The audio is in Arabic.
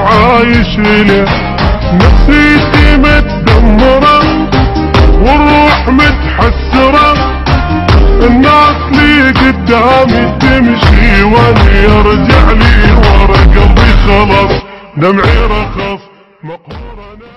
عايش له نفسيتي متدمرة والروح متحسرة. الناس لي قدامي تمشي وأنا يرجع لي ورا قلبي خلص دمعي رخص مقهور أنا